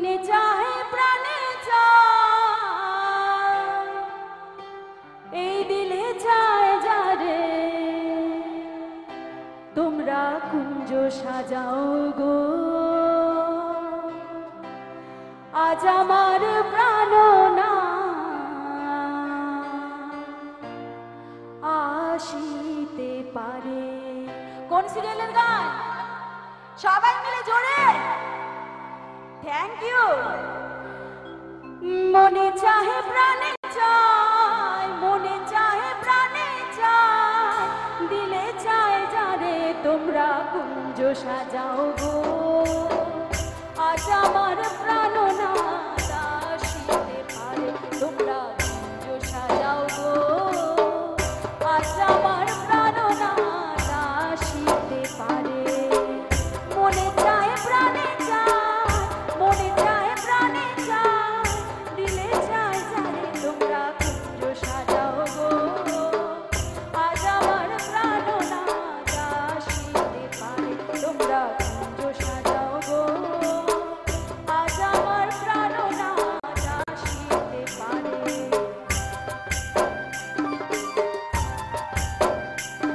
মনে চায়, প্রাণে এই দিলে চায় যারে। তোমরা কুঞ্জ সাজাও গো। আজ আমার প্রাণ না। আসিতে পারে। কোন সিরিয়ালের গান? সবাই মিলে জোরে। থ্যাংক ইউ মনে চাহে প্রাণে চায়, মনে চাহে প্রাণে চায়, দিলে চায় যারে তোমরা কুঞ্জ সাজাও গো। আজ আমার প্রাণ না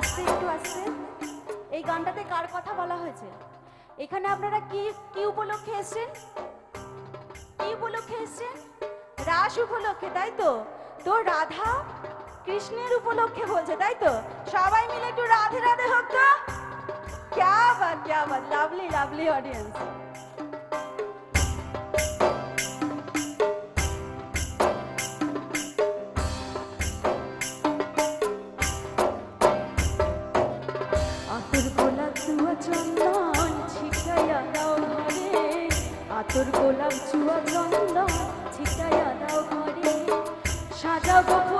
আস্তে একটু আস্তে এই গানটাতে কার কথা বলা হয়েছে? এখানে আপনারা কি কি উপলক্ষে এসেছেন? কি উপলক্ষে এসেছেন? রাস উপলক্ষে, তাই তো? তো রাধা কৃষ্ণের উপলক্ষে বলছে, তাই তো? সবাই মিলে একটু রাধে রাধে হোক তো। ক্যা বাত, ক্যা লাভলি লাভলি অডিয়েন্স আতর গোলাপ চুয়া চন্দন ছিটাইয়া দাও ঘরে সাজাবো ফুলের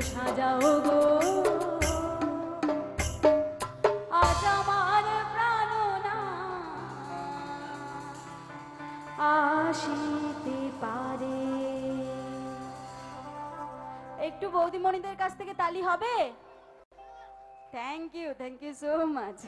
সাজাও গো। আজ আমার প্রাণ না। আসিতে পারে। একটু বৌদিমণিদের কাছ থেকে তালি হবে? Thank you thank you so much